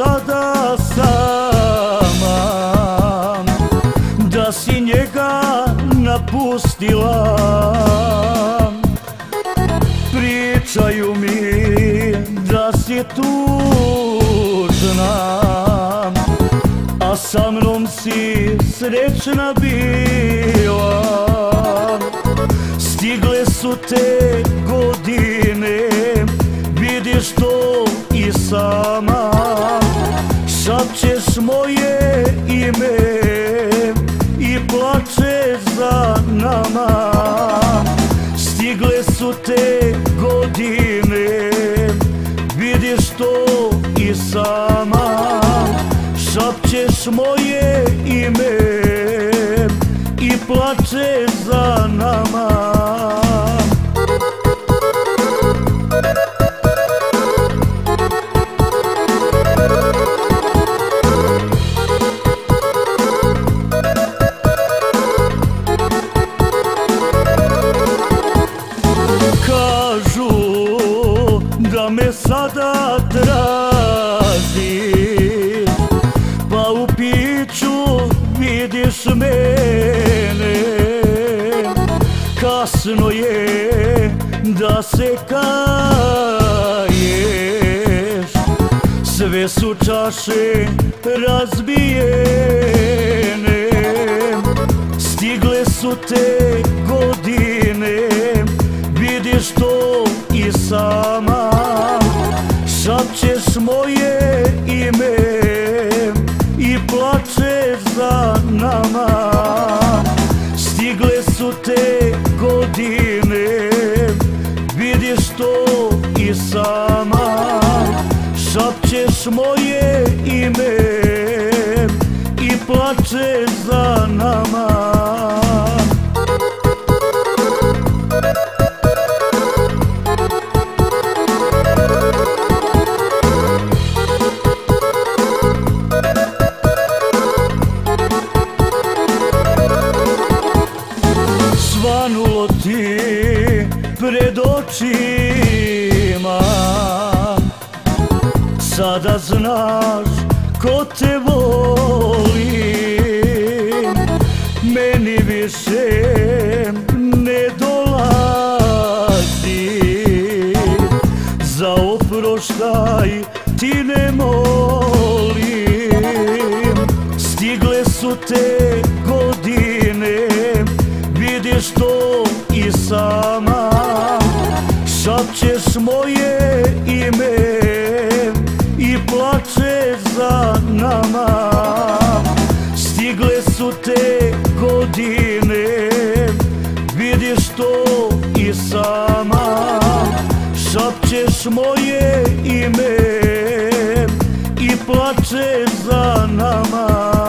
sada sama. Da si njega napustila. Pričaju mi da si tužna A sa mnom si srećna bila. Stigle su te godine Vidiš to i sama moje ime I plačeš za nama. Stigle su te godine Vidiš to i sama. Šapćeš moje ime I plačeš za nama me sada traži Pa u piću vidiš mene. Kasno je da se kaješ. Sve su čaše razbijene. Stigle su te godine. Vidiš to i sama Šapćeš moje ime I plačeš za nama. Stigle su te godine Vidiš to i sama. Šapćeš moje ime I plačeš Svanulo ti pred očima. Sada znaš ko te voli. Meni više ne dolazi. Za oproštaj ti ne molim. Stigle su te godine Vidiš to i sama Šapćeš moje ime I plačeš za nama.